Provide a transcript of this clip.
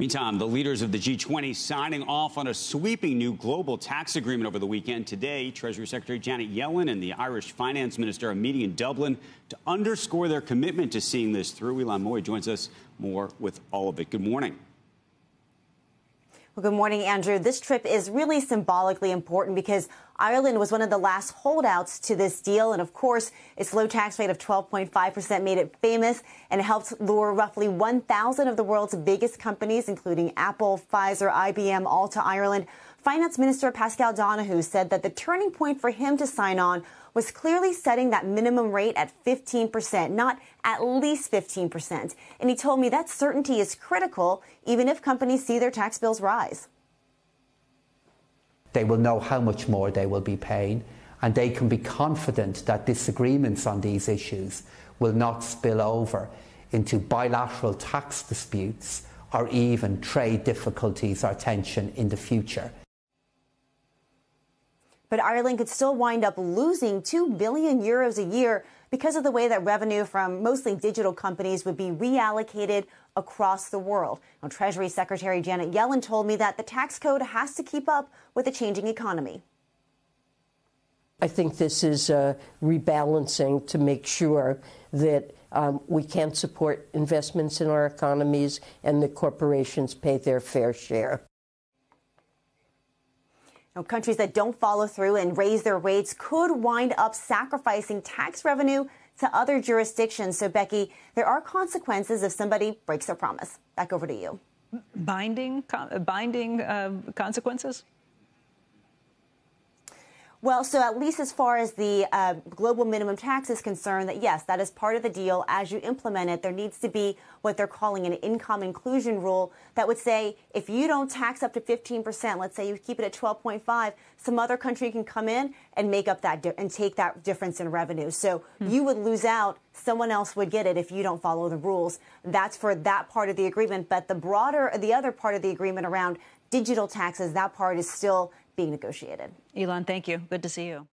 Meantime, the leaders of the G20 signing off on a sweeping new global tax agreement over the weekend. Today, Treasury Secretary Janet Yellen and the Irish Finance Minister are meeting in Dublin to underscore their commitment to seeing this through. Ylan Mui joins us more with all of it. Good morning. Well, good morning, Andrew. This trip is really symbolically important because Ireland was one of the last holdouts to this deal. And of course, its low tax rate of 12.5% made it famous and helped lure roughly 1,000 of the world's biggest companies, including Apple, Pfizer, IBM, all to Ireland. Finance Minister Paschal Donohoe said that the turning point for him to sign on was clearly setting that minimum rate at 15%, not at least 15%. And he told me that certainty is critical, even if companies see their tax bills rise. They will know how much more they will be paying, and they can be confident that disagreements on these issues will not spill over into bilateral tax disputes or even trade difficulties or tension in the future. But Ireland could still wind up losing 2 billion euros a year because of the way that revenue from mostly digital companies would be reallocated across the world. Now, Treasury Secretary Janet Yellen told me that the tax code has to keep up with the changing economy. I think this is uh, rebalancing to make sure that um, we can support investments in our economies and the corporations pay their fair share. Now, countries that don't follow through and raise their rates could wind up sacrificing tax revenue to other jurisdictions. So, Becky, there are consequences if somebody breaks their promise. Back over to you. Binding, binding uh, consequences? Well, so at least as far as the uh, global minimum tax is concerned, that yes, that is part of the deal. As you implement it, there needs to be what they're calling an income inclusion rule that would say if you don't tax up to 15%, let's say you keep it at 12.5, some other country can come in and make up that di- and take that difference in revenue. So hmm. you would lose out, someone else would get it if you don't follow the rules. That's for that part of the agreement. But the broader, the other part of the agreement around digital taxes, that part is still being negotiated. Ylan, thank you. Good to see you.